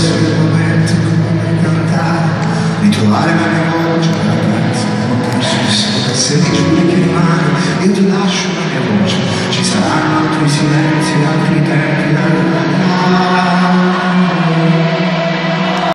questo è il momento in realtà di trovare la mia voce per ragazzi non posso essere se mi giuri che rimane io ti lascio la mia voce ci saranno altri silenzi altri tempi altri